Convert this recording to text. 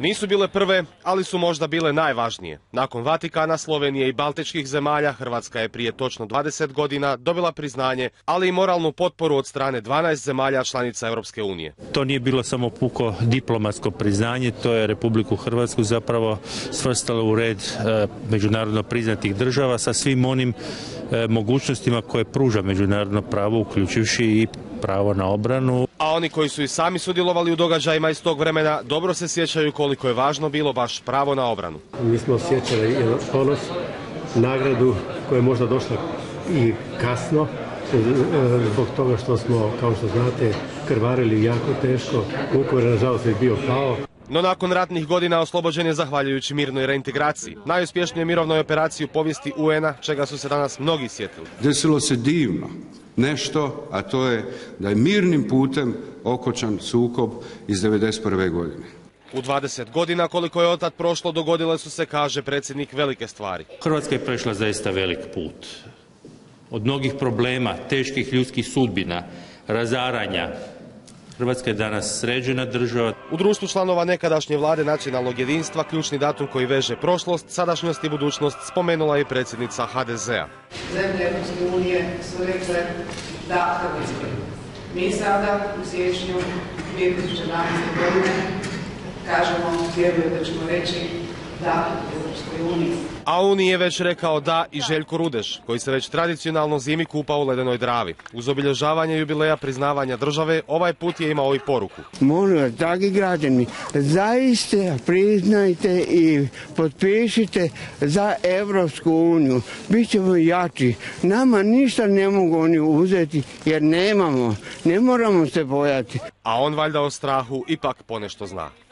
Nisu bile prve, ali su možda bile najvažnije. Nakon Vatikana, Slovenije i Baltičkih zemalja, Hrvatska je prije točno 20 godina dobila priznanje, ali i moralnu potporu od strane 12 zemalja članica Europske unije. To nije bilo samo puko diplomatsko priznanje, to je Republiku Hrvatsku zapravo svrstalo u red e, međunarodno priznatih država sa svim onim e, mogućnostima koje pruža međunarodno pravo, uključivši i pravo na obranu. Oni koji su i sami sudjelovali u događajima iz tog vremena dobro se sjećaju koliko je važno bilo baš pravo na obranu. Mi smo osjećali jedan ponos, nagradu koja je možda došla i kasno, e, zbog toga što smo, kao što znate, krvarili jako teško. Vukovar, nažalost, je bio pao. No nakon ratnih godina oslobođen je zahvaljujući mirnoj reintegraciji. Najuspješnijoj mirovnoj operaciji u povijesti UN-a, čega su se danas mnogi sjetili. Desilo se divno nešto, a to je da je mirnim putem okočan sukob iz 1991. godine. U 20 godina koliko je otad prošlo dogodile su se, kaže predsjednik, velike stvari. Hrvatska je prešla zaista velik put. Od mnogih problema, teških ljudskih sudbina, razaranja, Hrvatska je danas sređena država. U društvu članova nekadašnje vlade nacionalnog jedinstva ključni datum koji veže prošlost, sadašnjost i budućnost spomenula je predsjednica HDZ-a. Zemlje Europske unije su rekle da Hrvatskoj. Mi sada u siječnju 2011. godine kažemo, vjerujem da ćemo reći da Europskoj uniji. A Uniji je već rekao da i Željko Rudeš, koji se već tradicionalno zimi kupa u ledenoj dravi. Uz obilježavanje jubileja priznavanja države, ovaj put je imao i poruku. Molim vas, dragi građani, zaista priznajte i potpišite za Evropsku uniju. Bićemo jači. Nama ništa ne mogu oni uzeti jer nemamo. Ne moramo se bojati. A on valjda o strahu ipak ponešto zna.